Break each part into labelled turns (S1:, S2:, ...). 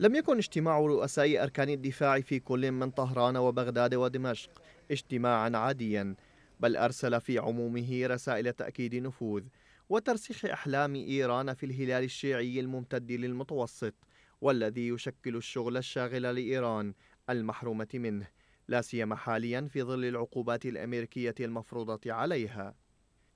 S1: لم يكن اجتماع رؤساء أركان الدفاع في كل من طهران وبغداد ودمشق اجتماعا عاديا بل أرسل في عمومه رسائل تأكيد نفوذ وترسيخ أحلام إيران في الهلال الشيعي الممتد للمتوسط والذي يشكل الشغل الشاغل لإيران المحرومة منه لا سيما حاليا في ظل العقوبات الأمريكية المفروضة عليها.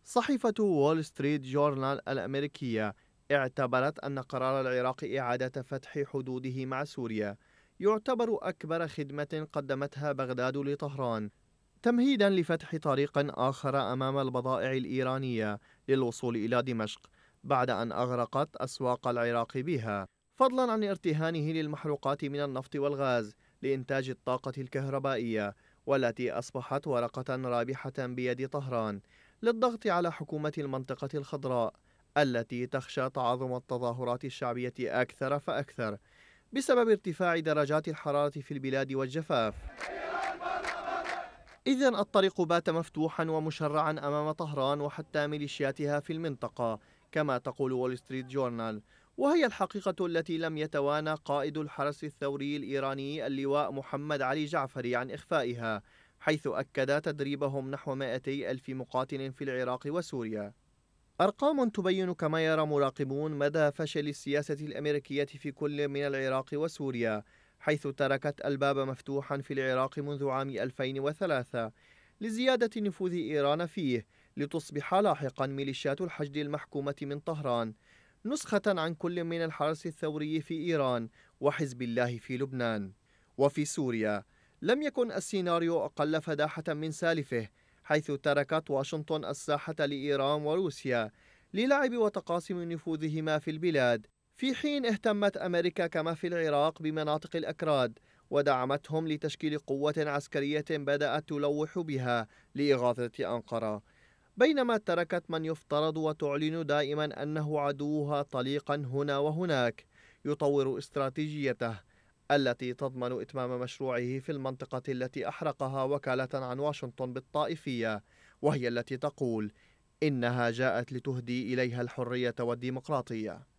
S1: صحيفة وول ستريت جورنال الأمريكية اعتبرت أن قرار العراق إعادة فتح حدوده مع سوريا. يعتبر أكبر خدمة قدمتها بغداد لطهران. تمهيدا لفتح طريق آخر أمام البضائع الإيرانية للوصول إلى دمشق بعد أن أغرقت أسواق العراق بها. فضلا عن ارتهانه للمحروقات من النفط والغاز لإنتاج الطاقة الكهربائية والتي أصبحت ورقة رابحة بيد طهران للضغط على حكومة المنطقة الخضراء. التي تخشى تعاظم التظاهرات الشعبية أكثر فأكثر بسبب ارتفاع درجات الحرارة في البلاد والجفاف. إذا الطريق بات مفتوحا ومشرعا أمام طهران وحتى ميليشياتها في المنطقة كما تقول وول ستريت جورنال وهي الحقيقة التي لم يتوانى قائد الحرس الثوري الإيراني اللواء محمد علي جعفري عن إخفائها حيث أكد تدريبهم نحو 200 ألف مقاتل في العراق وسوريا. أرقام تبين كما يرى مراقبون مدى فشل السياسة الأمريكية في كل من العراق وسوريا حيث تركت الباب مفتوحا في العراق منذ عام 2003 لزيادة نفوذ إيران فيه لتصبح لاحقا ميليشيات الحشد المحكومة من طهران نسخة عن كل من الحرس الثوري في إيران وحزب الله في لبنان. وفي سوريا لم يكن السيناريو أقل فداحة من سالفه حيث تركت واشنطن الساحة لإيران وروسيا للعب وتقاسم نفوذهما في البلاد. في حين اهتمت أمريكا كما في العراق بمناطق الأكراد ودعمتهم لتشكيل قوة عسكرية بدأت تلوح بها لإغاثة أنقرة. بينما تركت من يفترض وتعلن دائما أنه عدوها طليقا هنا وهناك يطور استراتيجيته التي تضمن إتمام مشروعه في المنطقة التي أحرقها وكالة عن واشنطن بالطائفية وهي التي تقول إنها جاءت لتهدي إليها الحرية والديمقراطية.